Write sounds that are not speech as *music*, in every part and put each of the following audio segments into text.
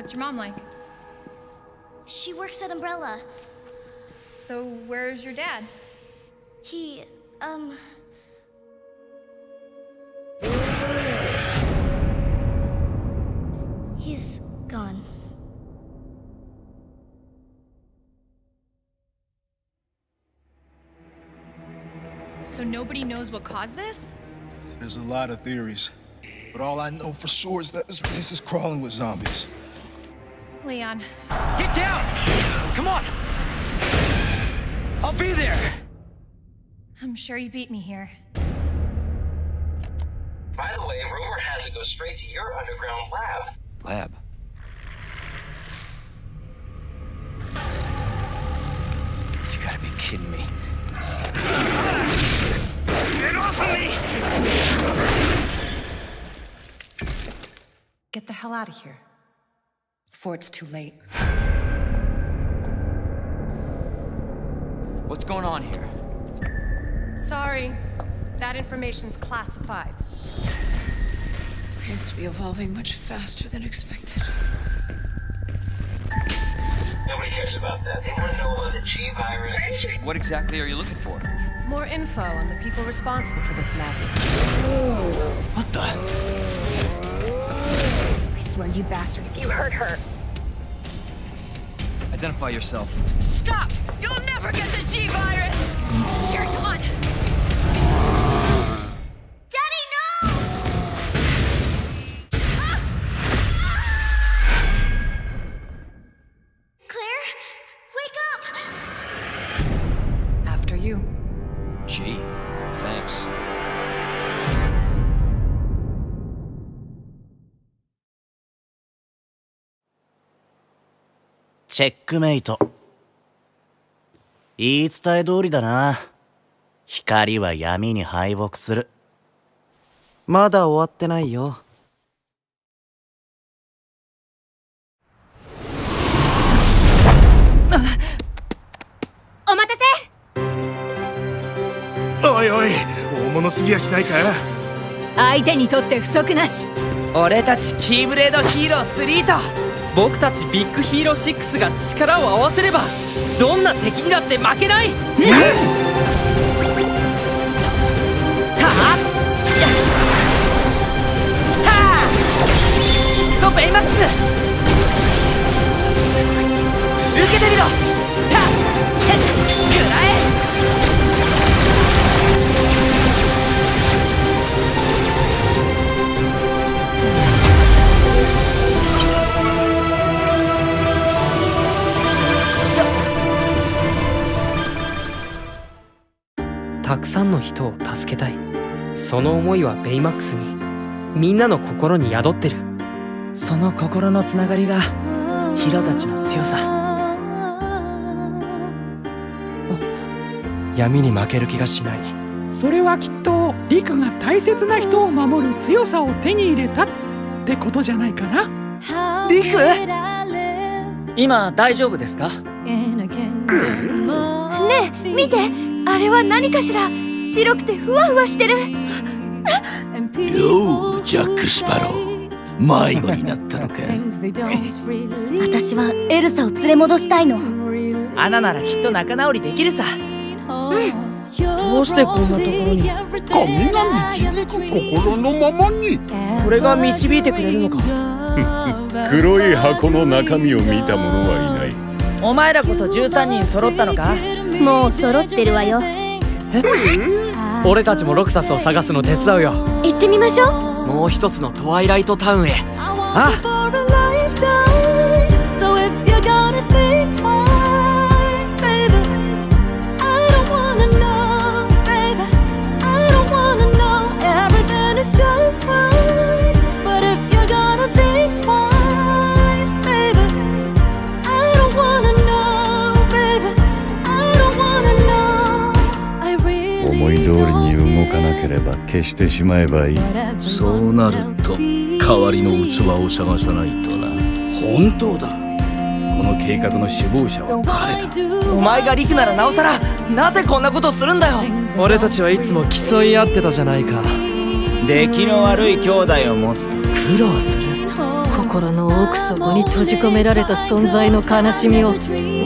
What's your mom like? She works at Umbrella. So, where's your dad? He, um. He's gone. So nobody knows what caused this? There's a lot of theories. But all I know for sure is that this place is crawling with zombies. Leon. Get down! Come on! I'll be there! I'm sure you beat me here. By the way, rumor has it goes straight to your underground lab. Lab. You gotta be kidding me. Get off of me! Get the hell out of here. Before it's too late. What's going on here? Sorry. That information's classified. Seems to be evolving much faster than expected. Nobody cares about that. They want to know about the G virus. What exactly are you looking for? More info on the people responsible for this mess. What the? I swear, you bastard, if you hurt her. Identify yourself. Stop! You'll never get the G virus! Sherry, come on! チェックメイト」言い伝え通りだな。光は闇に敗北する。まだ終わってないよ。お待たせ。おいおい大物すぎやしないか？相手にとって不足なし。俺たちキーブレードヒーロー3と僕たちビッグヒーロー6が力を合わせればどんな敵にだって負けない、うん、はあ。はあ。クソベイマックス。受けてみろ。さんの人を助けたい。その思いはベイマックスにみんなの心に宿ってる。その心のつながりがヒロたちの強さ。闇に負ける気がしない。それはきっとリクが大切な人を守る強さを手に入れたってことじゃないかな。リク今大丈夫ですか？ねえ見てあれは何かしら？白くてふわふわしてる。ようジャック・スパロー。迷子になったのか。私はエルサを連れ戻したいの。アナならきっと仲直りできるさ。うんどうしてこんなところに？神が導く心のままに。これが導いてくれるのか。*laughs* 黒い箱の中身を見た者はいない。お前らこそ13人揃ったのか？もう揃ってるわよ俺たちもロクサスを探すの手伝うよ。行ってみましょう。もう一つのトワイライトタウンへ。あ？思い通りに動かなければ消してしまえばいい。そうなると代わりの器を探さないとな。本当だ。この計画の首謀者は彼だ。お前がリクならなおさらなぜこんなことするんだよ。俺たちはいつも競い合ってたじゃないか。出来の悪い兄弟を持つと苦労する。心の奥底に閉じ込められた存在の悲しみを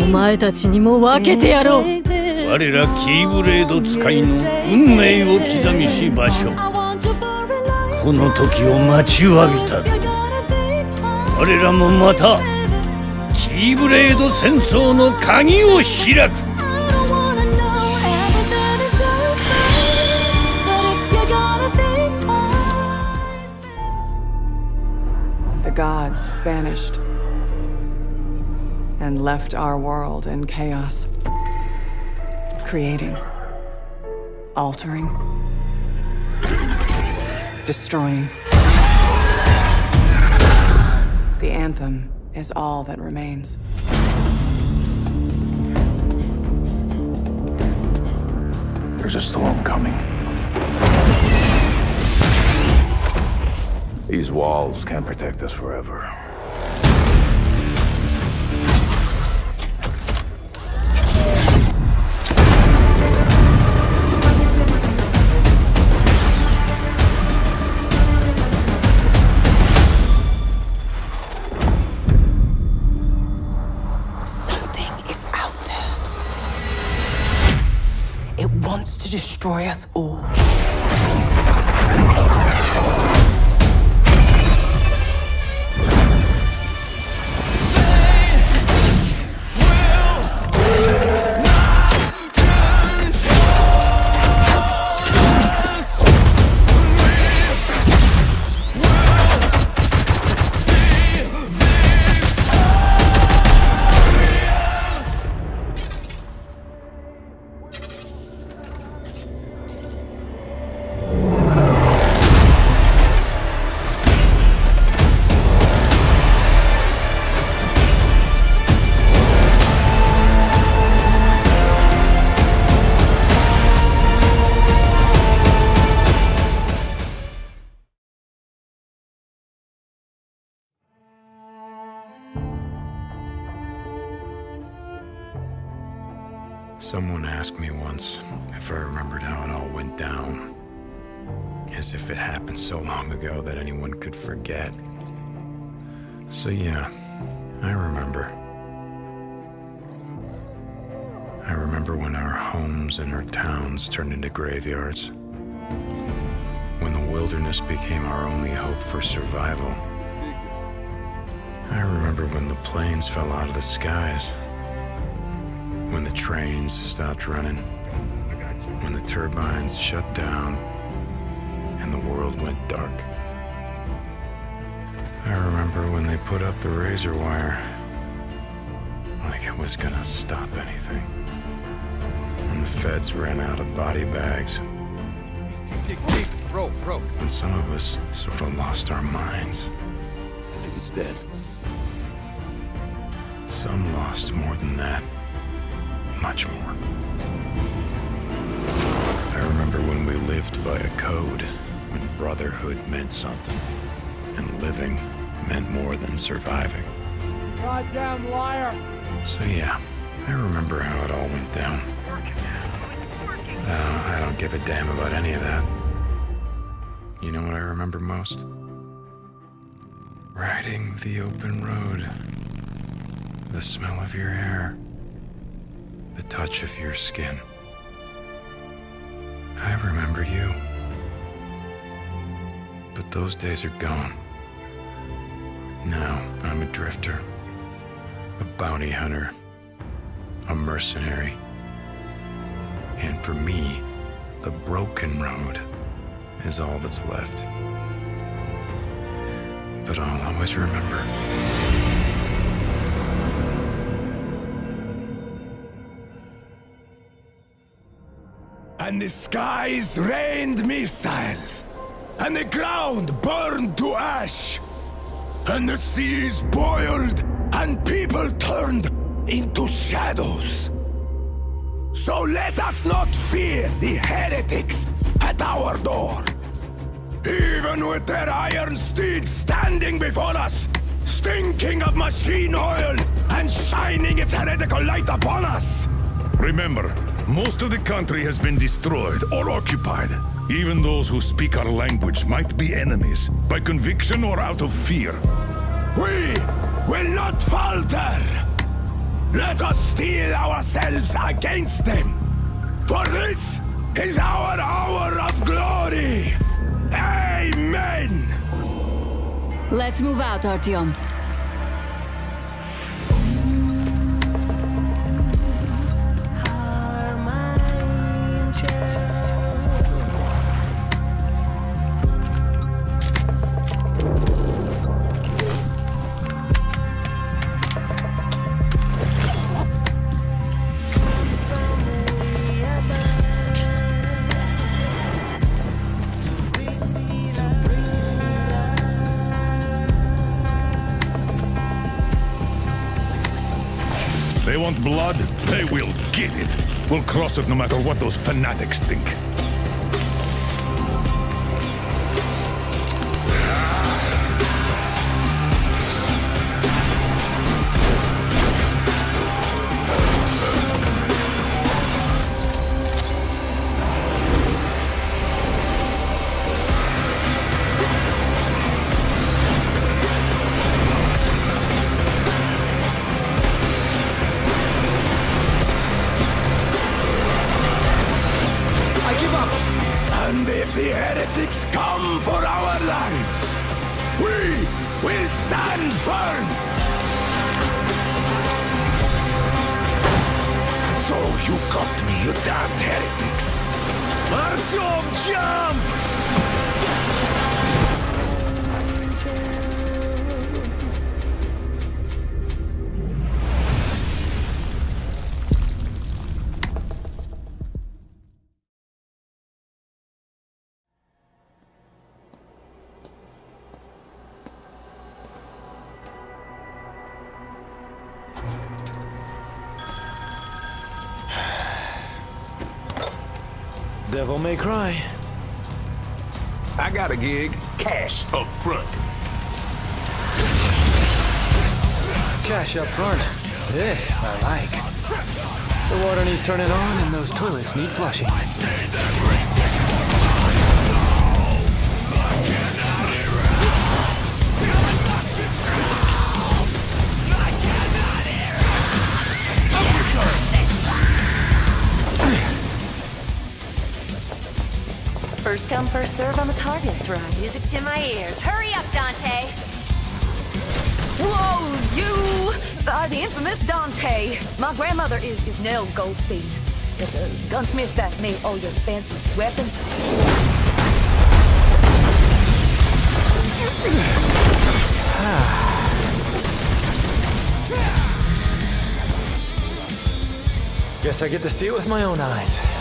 お前たちにも分けてやろう我らキーブレード使いの運命を刻みし場所。この時を待ちわびた。我らもまたキーブレード戦争の鍵を開く。The gods vanished and left our world in chaos, creating, altering, destroying. The anthem is all that remains. There's a storm coming. These walls can't protect us forever. Someone asked me once if I remembered how it all went down. As if it happened so long ago that anyone could forget. So, yeah, I remember. I remember when our homes and our towns turned into graveyards. When the wilderness became our only hope for survival. I remember when the planes fell out of the skies. When the trains stopped running. When the turbines shut down and the world went dark. I remember when they put up the razor wire like it was gonna stop anything. When the feds ran out of body bags. Dig deep. Rope, rope. And some of us sort of lost our minds. I think it's dead. Some lost more than that. Much more. I remember when we lived by a code, when brotherhood meant something, and living meant more than surviving. Goddamn liar! So yeah, I remember how it all went down. Uh, I don't give a damn about any of that. You know what I remember most? Riding the open road. The smell of your hair. The touch of your skin. I remember you. But those days are gone. Now I'm a drifter, a bounty hunter, a mercenary. And for me, the broken road is all that's left. But I'll always remember. And the skies rained missiles, and the ground burned to ash, and the seas boiled, and people turned into shadows. So let us not fear the heretics at our door. Even with their iron steeds standing before us, stinking of machine oil and shining its heretical light upon us. Remember, most of the country has been destroyed or occupied. Even those who speak our language might be enemies, by conviction or out of fear. We will not falter! Let us steel ourselves against them! For this is our hour of glory! Amen! Let's move out, Artyom. Cross it no matter what those fanatics think. You got me, you damned heretics! Artyom, jump! May cry. I got a gig. Cash up front. Cash up front. This I like. The water needs turning on and those toilets need flushing. First come, first serve on the targets, right? Music to my ears. Hurry up, Dante! Whoa, you are the infamous Dante. My grandmother is, is Nell Goldstein, the, the gunsmith that made all your fancy weapons. Guess I get to see it with my own eyes.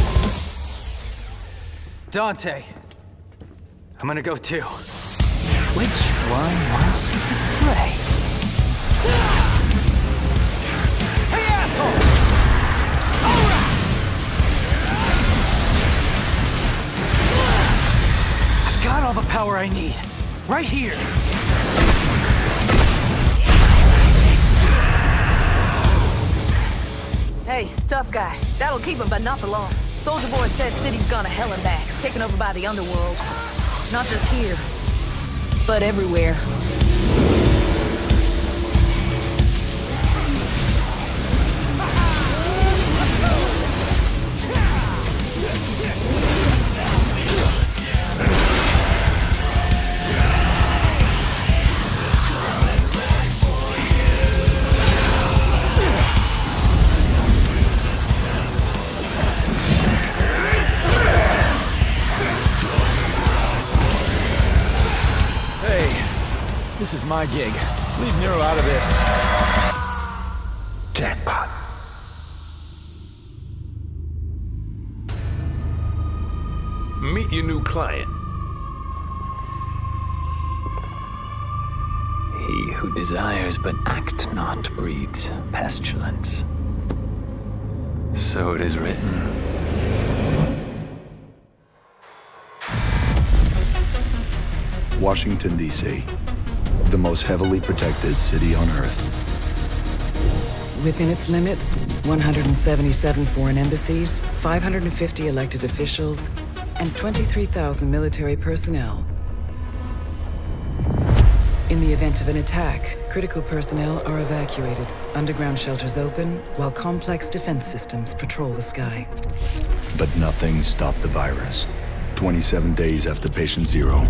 Dante. I'm gonna go too. Which one wants to play? Hey, asshole! I've got all the power I need. Right here. Hey, tough guy. That'll keep him, but not for long. Soldier Boy said city's gone to hell and back, taken over by the underworld. Not just here, but everywhere. My gig. Leave Nero out of this. Jackpot. Meet your new client. He who desires but act not breeds pestilence. So it is written. Washington, D.C., the most heavily protected city on Earth. Within its limits, 177 foreign embassies, 550 elected officials, and 23,000 military personnel. In the event of an attack, critical personnel are evacuated, underground shelters open, while complex defense systems patrol the sky. But nothing stopped the virus. 27 days after patient zero,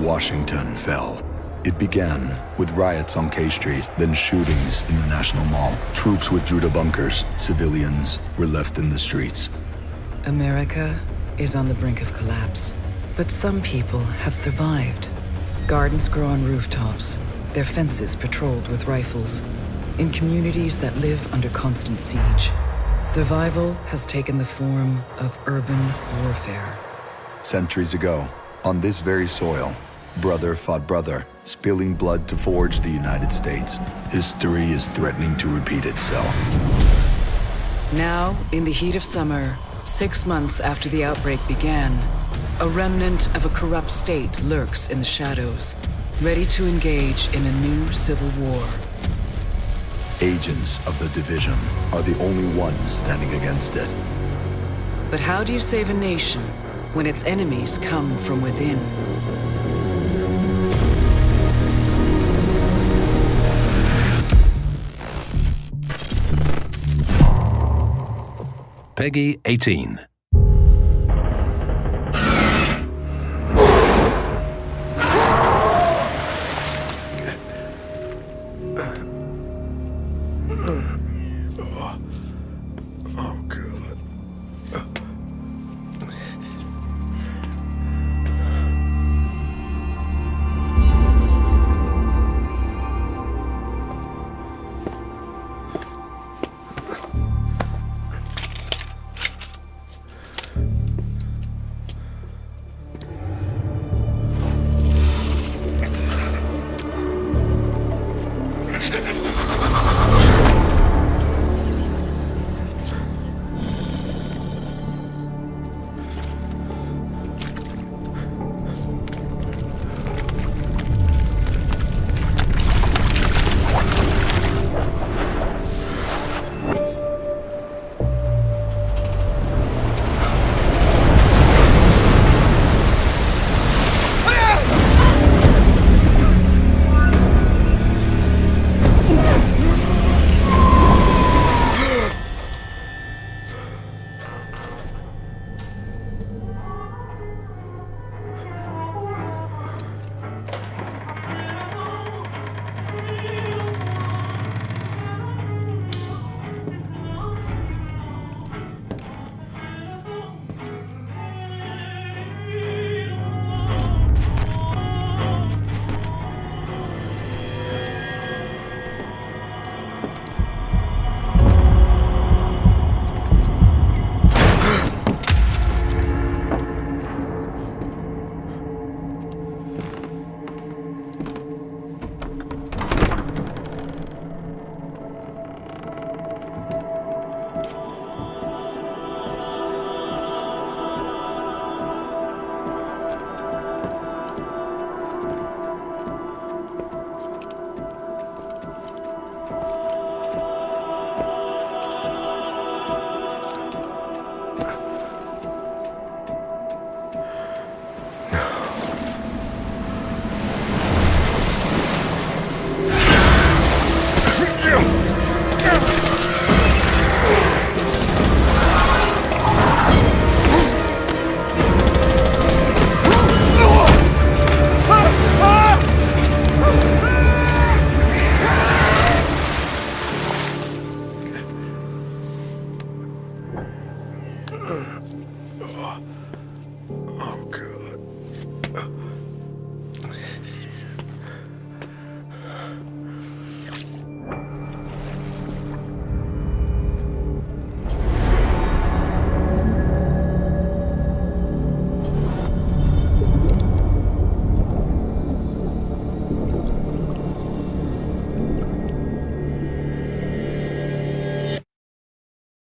Washington fell. It began with riots on K Street, then shootings in the National Mall. Troops withdrew to bunkers. Civilians were left in the streets. America is on the brink of collapse. But some people have survived. Gardens grow on rooftops, their fences patrolled with rifles, in communities that live under constant siege. Survival has taken the form of urban warfare. Centuries ago, on this very soil, brother fought brother, spilling blood to forge the United States. History is threatening to repeat itself. Now, in the heat of summer, six months after the outbreak began, a remnant of a corrupt state lurks in the shadows, ready to engage in a new civil war. Agents of the Division are the only ones standing against it. But how do you save a nation when its enemies come from within? PEGI 18. *sighs* *sighs*